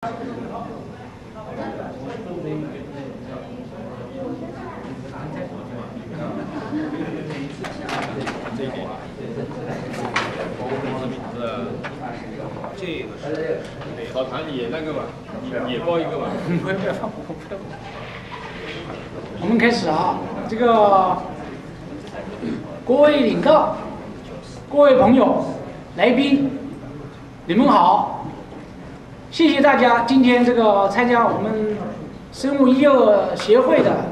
这一点，这个是草坛也那个吧，也也包一个吧。我们开始啊，这个各位领导、各位朋友、来宾，你们好！谢谢大家今天这个参加我们生物医药协会的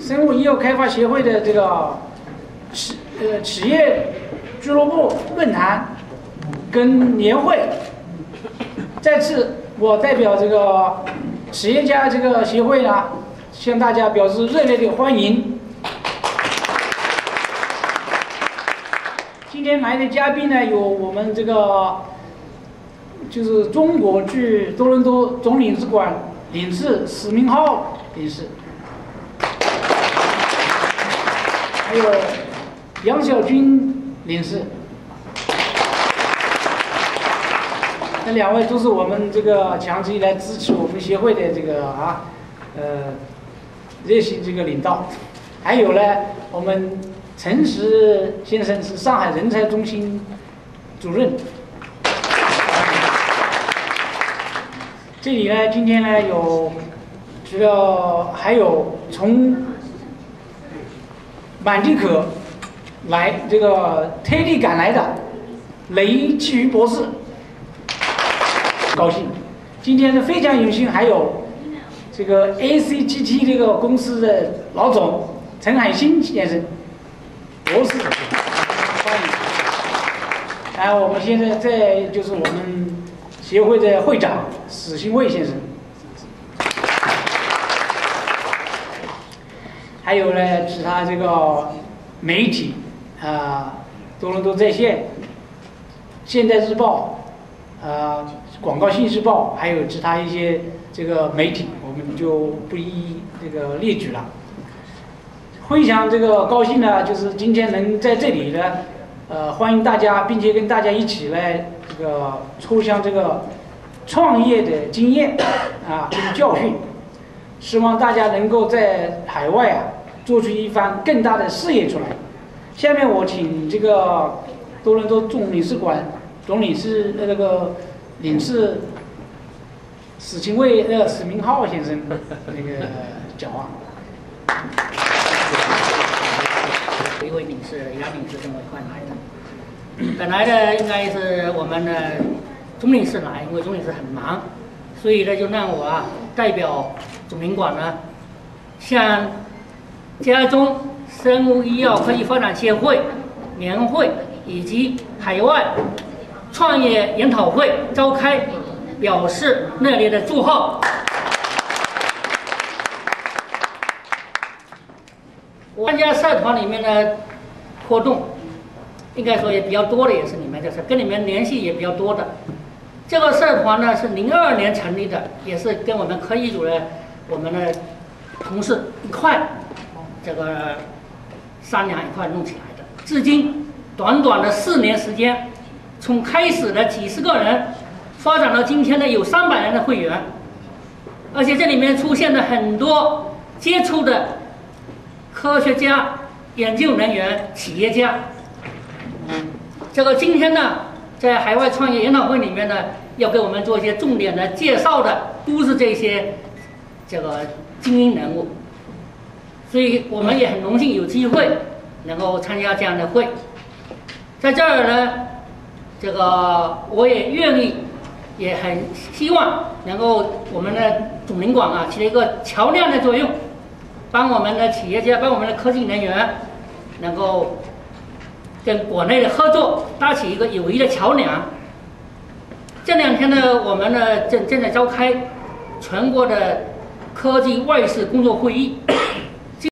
生物医药开发协会的这个企呃企业俱乐部论坛跟年会。再次，我代表这个企业家这个协会呢，向大家表示热烈的欢迎。今天来的嘉宾呢，有我们这个就是中国驻多伦多总领事馆领事史明浩领事，还有杨小军领事。这两位都是我们这个长期以来支持我们协会的这个啊，呃，热心这个领导。还有呢，我们陈实先生是上海人才中心主任。这里呢，今天呢有，主要还有从满地可来这个特地赶来的雷继余博士。高兴，今天是非常有幸，还有这个 ACGT 这个公司的老总陈海新先生，博士，欢迎。还有我们现在在就是我们协会的会长史新卫先生，还有呢其他这个媒体啊，多伦多在线、现代日报啊。广告信息报，还有其他一些这个媒体，我们就不一一这个列举了。非常这个高兴呢，就是今天能在这里呢，呃，欢迎大家，并且跟大家一起来这个抽象这个创业的经验啊，这个教训，希望大家能够在海外啊做出一番更大的事业出来。下面我请这个多伦多总领事馆总领事那个。领事史清卫呃史明浩先生那个讲话。一位女士杨女士跟我一块来的，本来呢应该是我们的总领事来，因为总领事很忙，所以呢就让我啊代表总领馆呢向家中生物医药科技发展协会年会以及海外。创业研讨会召开，表示热烈的祝贺。参加社团里面的活动，应该说也比较多的，也是你们，就是跟你们联系也比较多的。这个社团呢是零二年成立的，也是跟我们科技组的我们的同事一块这个商量一块弄起来的。至今短短的四年时间。从开始的几十个人，发展到今天的有三百人的会员，而且这里面出现了很多接触的科学家、研究人员、企业家。这个今天呢，在海外创业研讨会里面呢，要给我们做一些重点的介绍的，都是这些这个精英人物，所以我们也很荣幸有机会能够参加这样的会，在这儿呢。这个我也愿意，也很希望能够我们的总领馆啊起一个桥梁的作用，帮我们的企业家、帮我们的科技人员，能够跟国内的合作搭起一个友谊的桥梁。这两天呢，我们呢正正在召开全国的科技外事工作会议，